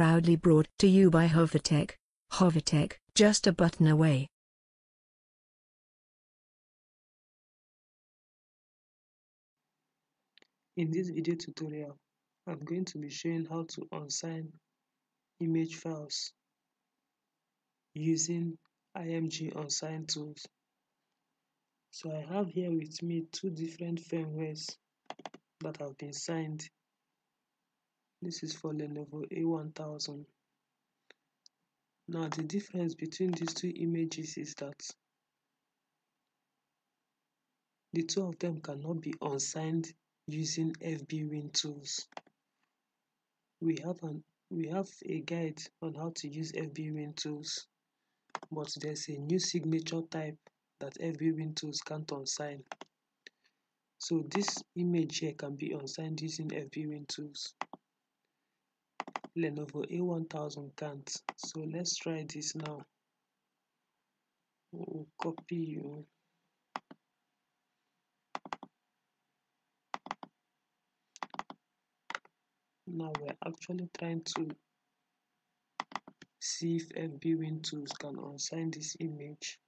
proudly brought to you by Hovatek. Hovatek, just a button away. In this video tutorial, I'm going to be showing how to unsign image files using IMG unsign tools. So I have here with me two different firmwares that have been signed. This is for Lenovo A1000. Now the difference between these two images is that the two of them cannot be unsigned using FBWin tools. We have an we have a guide on how to use FBWin tools, but there's a new signature type that FBWin tools can't unsign. So this image here can be unsigned using FBWin tools. Lenovo A1000 can't. So let's try this now. We'll copy you. Now we're actually trying to see if FBWin tools can unsign this image.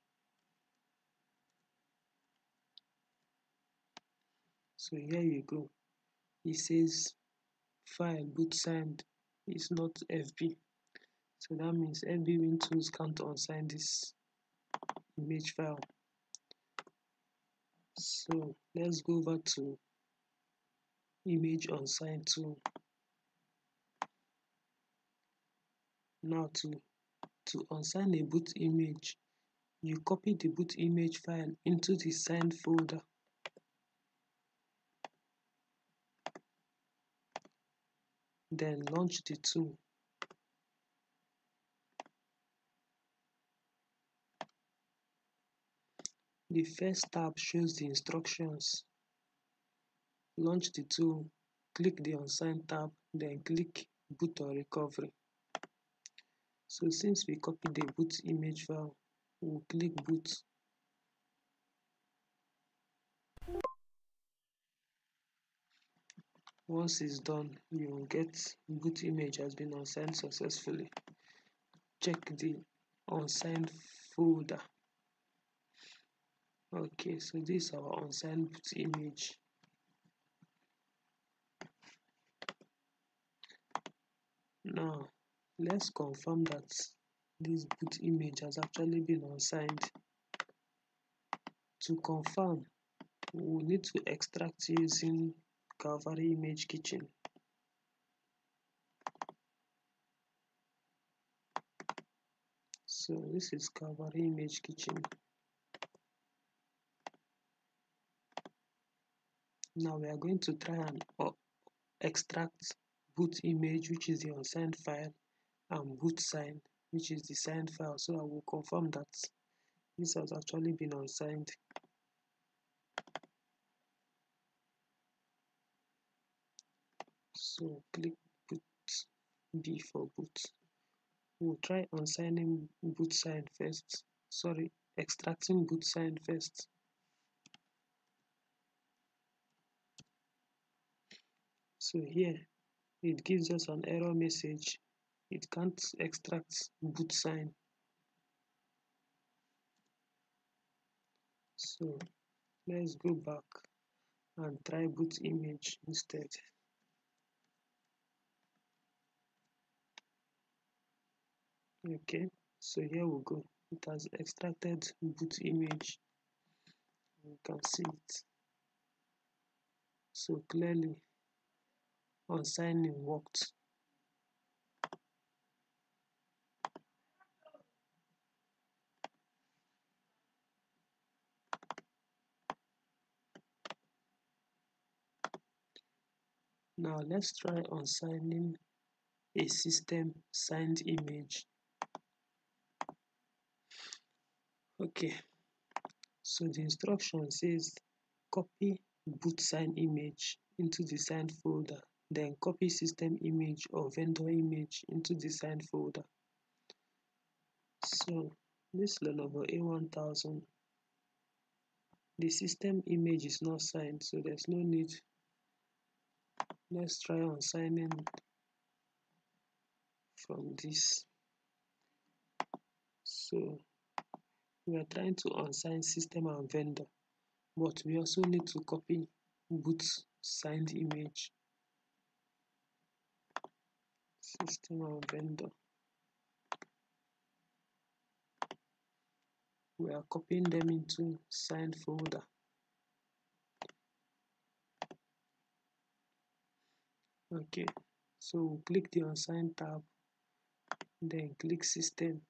So here you go. It says file boot signed is not FB. So that means FBWin tools can't unsign this image file. So let's go over to image unsigned tool. Now to, to unsign a boot image, you copy the boot image file into the signed folder. Then launch the tool. The first tab shows the instructions. Launch the tool, click the unsigned tab, then click boot or recovery. So since we copied the boot image file, we'll click boot. Once it's done, you will get boot image has been unsigned successfully. Check the unsigned folder. Okay, so this is our unsigned boot image. Now, let's confirm that this boot image has actually been unsigned. To confirm, we need to extract using Carliv Image Kitchen. So this is Carliv Image Kitchen. Now we are going to try and uh, extract boot image which is the unsigned file and boot sign which is the signed file so I will confirm that this has actually been unsigned so click boot B for boot we'll try unsigning boot sign first. Sorry extracting boot sign first. So here it gives us an error message. It can't extract boot sign. So let's go back and try boot image instead okay so here we go. It has extracted boot image. You can see it. So clearly unsigning worked. Now let's try unsigning a system signed image. Okay, so the instruction says copy boot sign image into the signed folder, then copy system image or vendor image into the signed folder. So this Lenovo A1000, the system image is not signed, so there's no need let's try unsigning from this so we are trying to unsign system and vendor but we also need to copy both signed image system and vendor. We are copying them into signed folder. Okay so click the unsigned tab then click system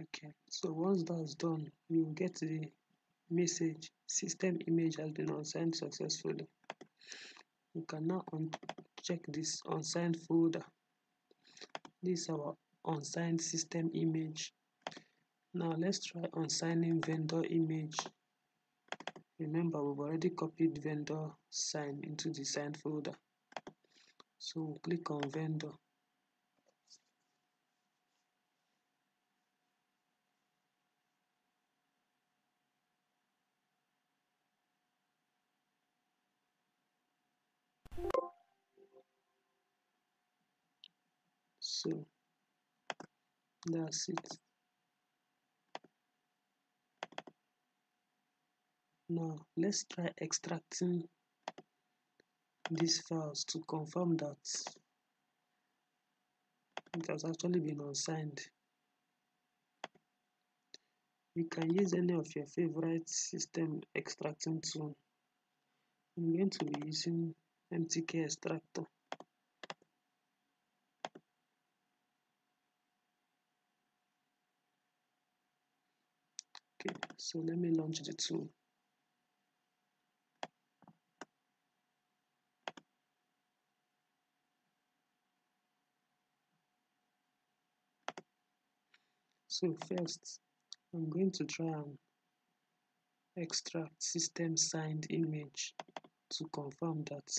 okay. So once that's done you will get the message system image has been unsigned successfully. You can now check this unsigned folder. This is our unsigned system image. Now let's try unsigning vendor image. Remember we've already copied vendor sign into the signed folder. So we'll click on vendor so that's it. Now let's try extracting these files to confirm that it has actually been unsigned. You can use any of your favorite system extracting tool. I'm going to be using MTK extractor okay so let me launch the tool. So first I'm going to try and extract system signed image to confirm that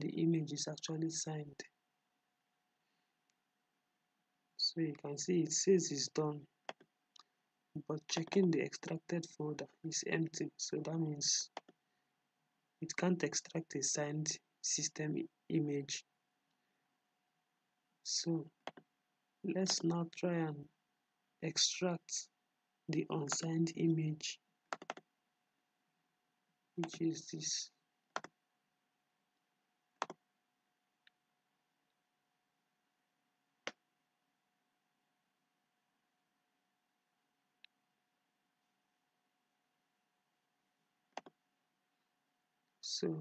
the image is actually signed. So you can see it says it's done but checking the extracted folder is empty so that means it can't extract a signed system image. So let's now try and extract the unsigned image which is this so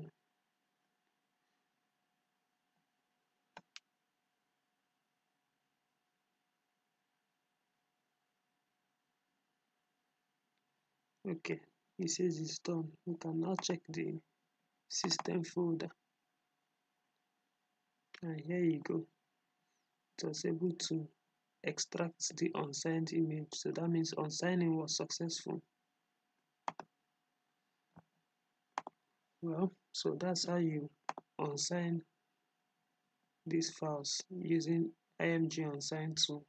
okay it says it's done. We can now check the system folder. And here you go. It was able to extract the unsigned image. So that means unsigning was successful well so that's how you unsign these files using img unsign tool